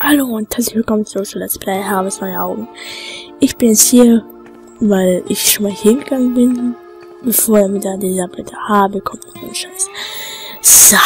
Hallo und herzlich willkommen zu Let's Play Harvest Neue Augen. Ich bin jetzt hier, weil ich schon mal hingegangen bin, bevor er wieder dieser Blätter habe, kommt so ein Scheiß. So.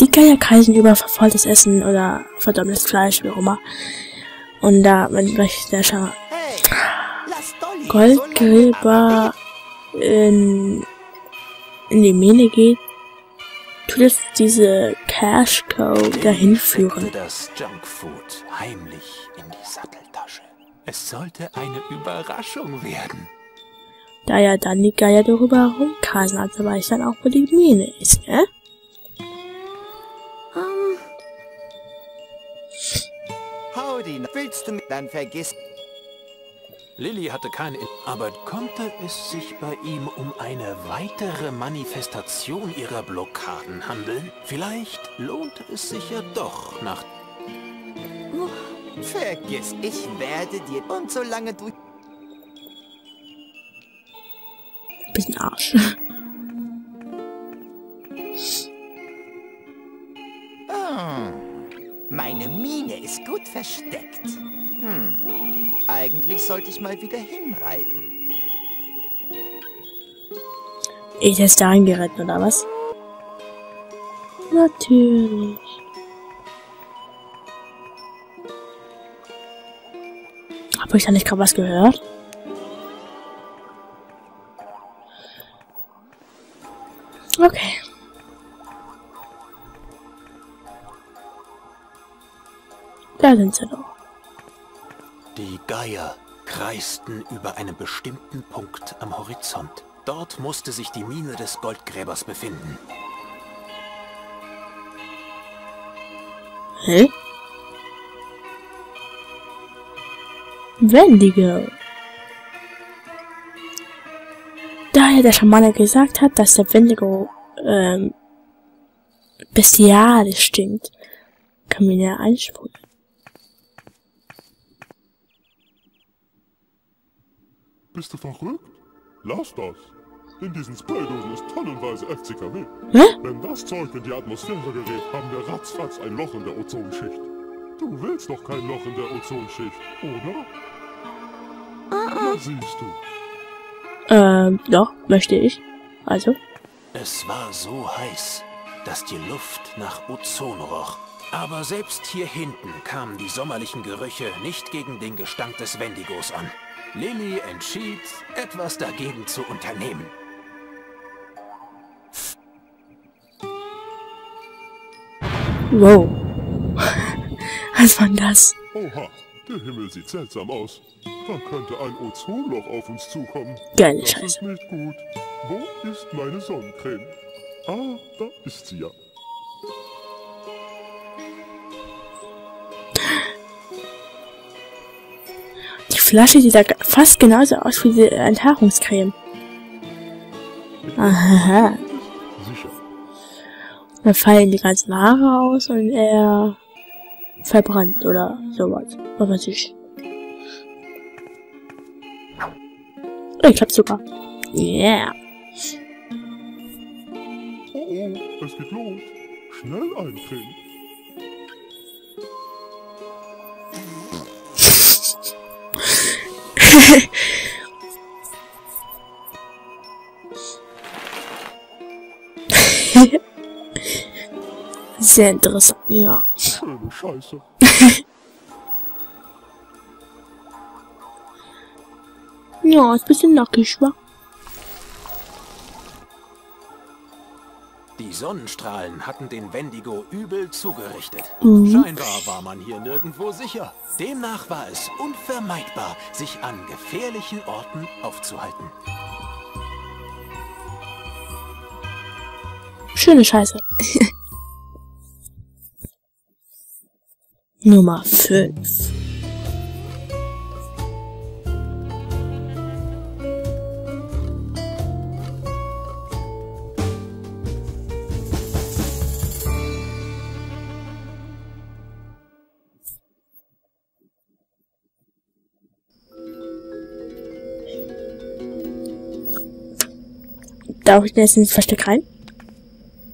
Die Geier kreisen über verfaultes Essen oder verdommeltes Fleisch, wie auch immer. Und da, wenn gleich der Scha Goldgräber in, in die Mine geht, tut es diese Cash Cow dahin führen. das Junkfood heimlich in die Satteltasche. Es sollte eine Überraschung werden. Da ja dann die Geier darüber rumkasen, also weiß dann auch, wo die Mine ist, ne? Um. Howdy, willst du mich dann vergessen? Lilly hatte keine... In aber konnte es sich bei ihm um eine weitere Manifestation ihrer Blockaden handeln? Vielleicht lohnte es sich ja doch nach... Vergiss, ich werde dir und solange du... Bisschen Arsch. Ah, meine Mine ist gut versteckt. Hm, eigentlich sollte ich mal wieder hinreiten. Ich ist da eingeritten, oder was? Natürlich. Habe ich da nicht gerade was gehört? Okay. Da sind sie doch. Die Geier kreisten über einen bestimmten Punkt am Horizont. Dort musste sich die Mine des Goldgräbers befinden. Hä? Wendigo. Da ja der Schamane gesagt hat, dass der Wendigo ähm, bestialisch stinkt, kann man ja einsprühen. Bist du verrückt? Lass das. In diesen Spraydosen ist tonnenweise FCKW. Hä? Wenn das Zeug in die Atmosphäre gerät, haben wir ratzfatz ein Loch in der Ozonschicht. Du willst doch kein Loch in der Ozonschicht, oder? Na, siehst du. Ähm, doch, möchte ich. Also, Es war so heiß, dass die Luft nach Ozon roch. Aber selbst hier hinten kamen die sommerlichen Gerüche nicht gegen den Gestank des Wendigos an. Lilly entschied, etwas dagegen zu unternehmen. wow. Was war denn das? Oha, der Himmel sieht seltsam aus. Da könnte ein Ozonloch auf uns zukommen. Geile Das Scheiße. ist nicht gut. Wo ist meine Sonnencreme? Ah, da ist sie ja. Die Flasche sieht da fast genauso aus wie die Enthaarungscreme. Aha. Dann fallen die ganzen Haare aus und er verbrannt oder sowas. Was weiß ich. Oh, klappt sogar. Yeah. Oh oh, es geht los. Schnell eincremen. Sehr interessant, ja. Schöne Scheiße. Ja, ist ein bisschen nackig, wa? Sonnenstrahlen hatten den Wendigo übel zugerichtet. Mhm. Scheinbar war man hier nirgendwo sicher. Demnach war es unvermeidbar, sich an gefährlichen Orten aufzuhalten. Schöne Scheiße. Nummer 5. Da auch jetzt ins Versteck rein?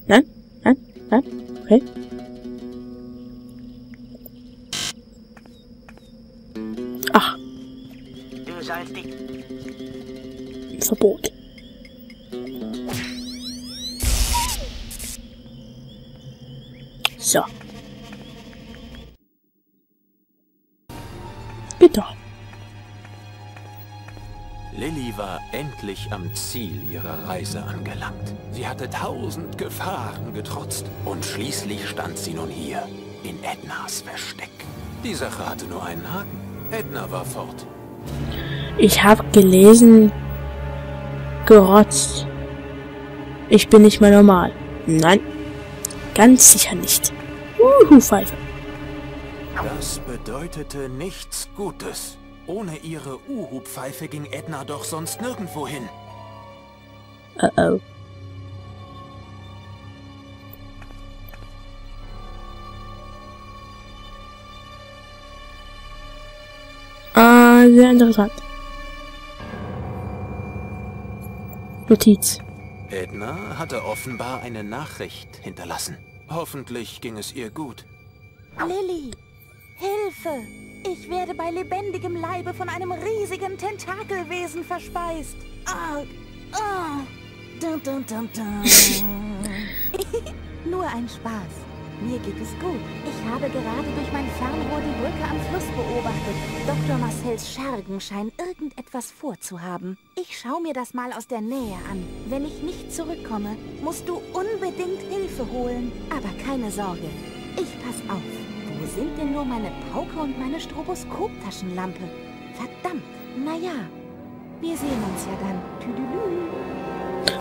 Nein? Nein? Nein? Okay. Ach. Verbot. So. Lilly war endlich am Ziel ihrer Reise angelangt. Sie hatte tausend Gefahren getrotzt und schließlich stand sie nun hier, in Ednas Versteck. Die Sache hatte nur einen Haken. Edna war fort. Ich habe gelesen, gerotzt. Ich bin nicht mehr normal. Nein, ganz sicher nicht. Uhu, Pfeife. Das bedeutete nichts Gutes. Ohne ihre Uhu-Pfeife ging Edna doch sonst nirgendwo hin. Uh oh. Ah, sehr interessant. Notiz. Edna hatte offenbar eine Nachricht hinterlassen. Hoffentlich ging es ihr gut. Lilly, Hilfe! Ich werde bei lebendigem Leibe von einem riesigen Tentakelwesen verspeist. Ah, ah. Dun, dun, dun, dun. Nur ein Spaß. Mir geht es gut. Ich habe gerade durch mein Fernrohr die Brücke am Fluss beobachtet. Dr. Marcells Schergen scheinen irgendetwas vorzuhaben. Ich schaue mir das mal aus der Nähe an. Wenn ich nicht zurückkomme, musst du unbedingt Hilfe holen. Aber keine Sorge, ich pass auf. Sind denn nur meine Pauke und meine Stroboskoptaschenlampe? Verdammt, naja. Wir sehen uns ja dann. Tüdelü.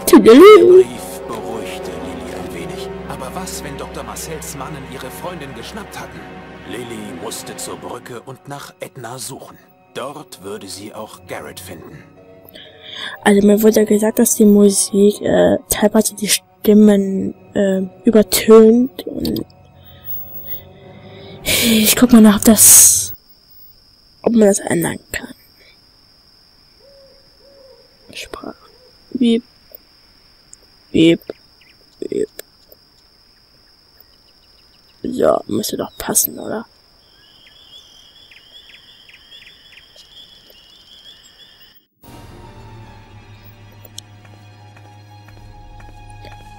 Tüdelü. Brief beruhigte Lilly ein wenig. Aber was, wenn Dr. Marcells Mannen ihre Freundin geschnappt hatten? Lilly musste zur Brücke und nach Edna suchen. Dort würde sie auch Garrett finden. Also mir wurde gesagt, dass die Musik äh, teilweise die Stimmen äh, übertönt. Und ich guck mal nach, ob das, ob man das ändern kann. Sprache. Wiep. Wiep. Wiep. So, müsste doch passen, oder?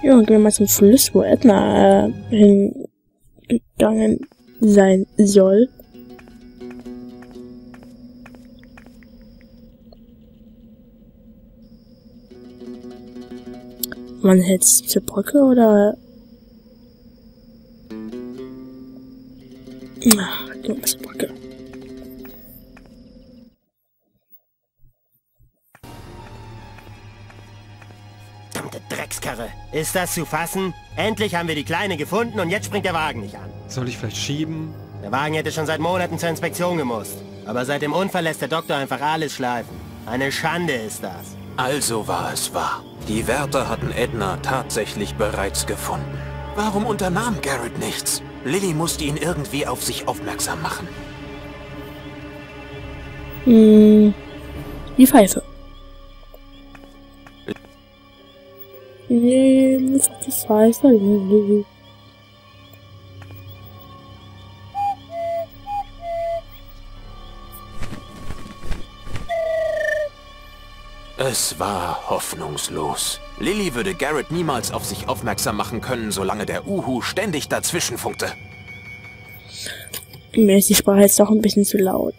Ja, gehen wir mal zum Fluss, wo Edna äh, hingegangen sein soll. Man hält zur Brücke oder? Ach, zur Brücke. Ist das zu fassen? Endlich haben wir die Kleine gefunden und jetzt springt der Wagen nicht an. Soll ich vielleicht schieben? Der Wagen hätte schon seit Monaten zur Inspektion gemusst. Aber seit dem Unfall lässt der Doktor einfach alles schleifen. Eine Schande ist das. Also war es wahr. Die Wärter hatten Edna tatsächlich bereits gefunden. Warum unternahm Garrett nichts? Lilly musste ihn irgendwie auf sich aufmerksam machen. Hm, die Pfeife. Nee, das ist die Pfeife. Es war hoffnungslos. Lilly würde Garrett niemals auf sich aufmerksam machen können, solange der Uhu ständig dazwischen funkte. Mir ist die Sprache jetzt doch ein bisschen zu laut.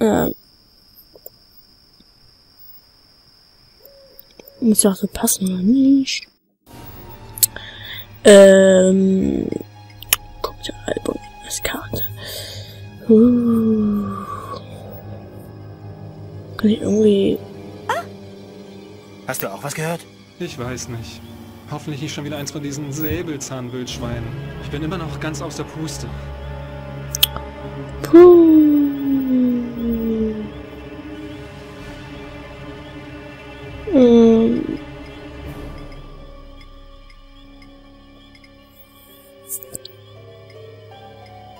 Ähm. Muss ja auch so passen, oder nicht? Ähm. Guckt der Album, das Karte. Uh. Kann ich irgendwie. Hast du auch was gehört? Ich weiß nicht. Hoffentlich nicht schon wieder eins von diesen Säbelzahnwildschweinen. Ich bin immer noch ganz aus der Puste. Puh. Ähm.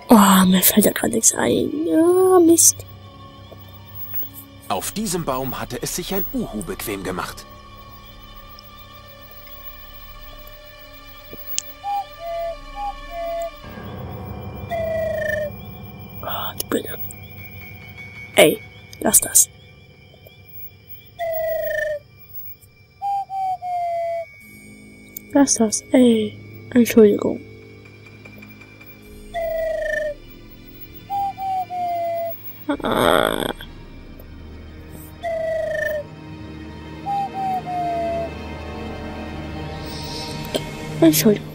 Oh, mir fällt da gerade nichts ein. Ja, Mist. Auf diesem Baum hatte es sich ein Uhu bequem gemacht. Spinne. Ey, lass das. Lass das, ey. Entschuldigung. Ah. Entschuldigung.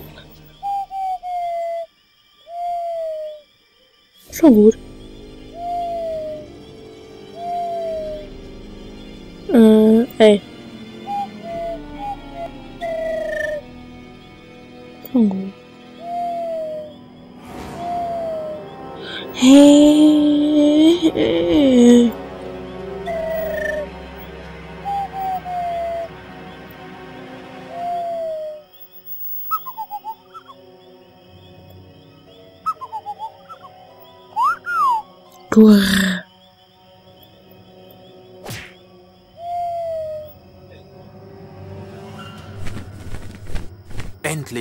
Schon gut. Äh, ey. Schon gut. Hey.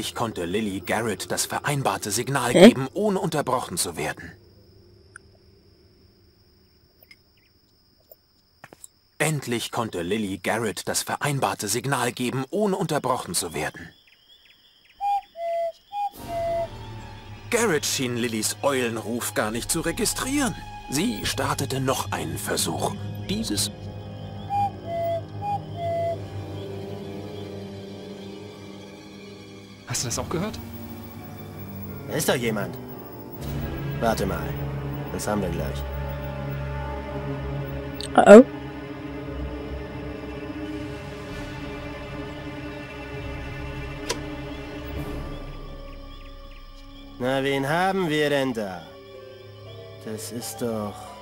Endlich konnte Lily Garrett das vereinbarte Signal Hä? geben, ohne unterbrochen zu werden. Endlich konnte Lily Garrett das vereinbarte Signal geben, ohne unterbrochen zu werden. Garrett schien Lillys Eulenruf gar nicht zu registrieren. Sie startete noch einen Versuch. Dieses Hast du das auch gehört? Da ist doch jemand. Warte mal. Das haben wir gleich. Uh oh. Na, wen haben wir denn da? Das ist doch...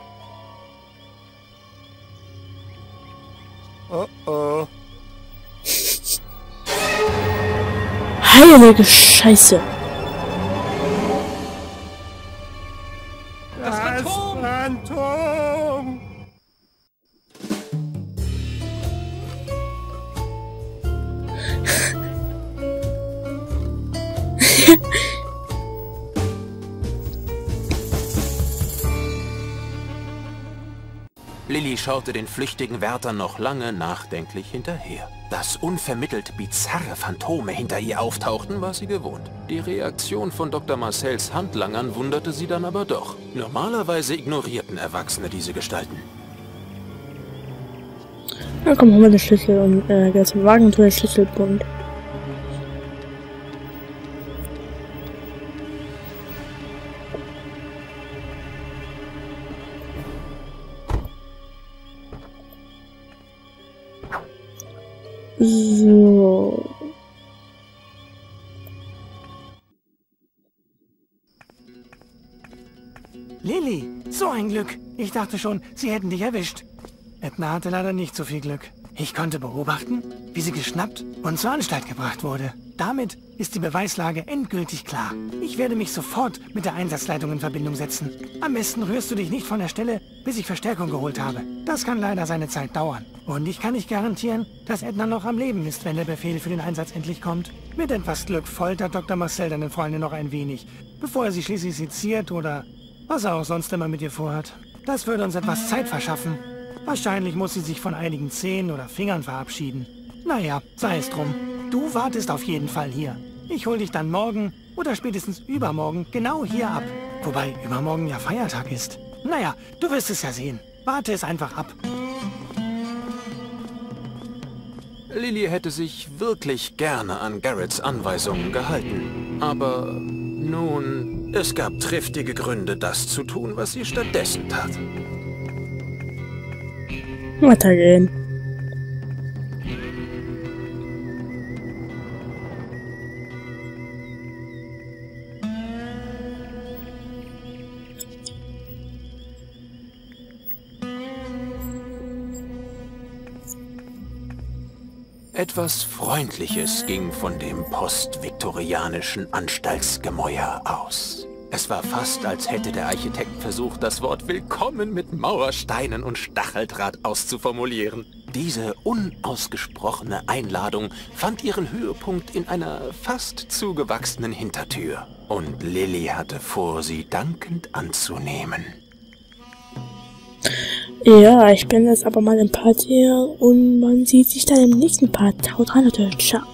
Heilige Scheiße. Lilly schaute den flüchtigen Wärter noch lange nachdenklich hinterher. Dass unvermittelt bizarre Phantome hinter ihr auftauchten, war sie gewohnt. Die Reaktion von Dr. Marcells Handlangern wunderte sie dann aber doch. Normalerweise ignorierten Erwachsene diese Gestalten. Na komm, holen wir den Schlüssel und äh, geh zum Wagen und tu den Schlüsselbund. So ein Glück. Ich dachte schon, sie hätten dich erwischt. Edna hatte leider nicht so viel Glück. Ich konnte beobachten, wie sie geschnappt und zur Anstalt gebracht wurde. Damit ist die Beweislage endgültig klar. Ich werde mich sofort mit der Einsatzleitung in Verbindung setzen. Am besten rührst du dich nicht von der Stelle, bis ich Verstärkung geholt habe. Das kann leider seine Zeit dauern. Und ich kann nicht garantieren, dass Edna noch am Leben ist, wenn der Befehl für den Einsatz endlich kommt. Mit etwas Glück foltert Dr. Marcel deine Freundin noch ein wenig, bevor er sie schließlich seziert oder was er auch sonst immer mit ihr vorhat. Das würde uns etwas Zeit verschaffen. Wahrscheinlich muss sie sich von einigen Zehen oder Fingern verabschieden. Naja, sei es drum. Du wartest auf jeden Fall hier. Ich hol dich dann morgen oder spätestens übermorgen genau hier ab. Wobei übermorgen ja Feiertag ist. Naja, du wirst es ja sehen. Warte es einfach ab. Lilly hätte sich wirklich gerne an Garretts Anweisungen gehalten. Aber nun, es gab triftige Gründe, das zu tun, was sie stattdessen tat. Weitergehen. Etwas Freundliches ging von dem postviktorianischen Anstaltsgemäuer aus. Es war fast, als hätte der Architekt versucht, das Wort Willkommen mit Mauersteinen und Stacheldraht auszuformulieren. Diese unausgesprochene Einladung fand ihren Höhepunkt in einer fast zugewachsenen Hintertür. Und Lilly hatte vor, sie dankend anzunehmen. Ja, ich bin jetzt aber mal im Part hier und man sieht sich dann im nächsten Part. Haut rein, Leute. Ciao.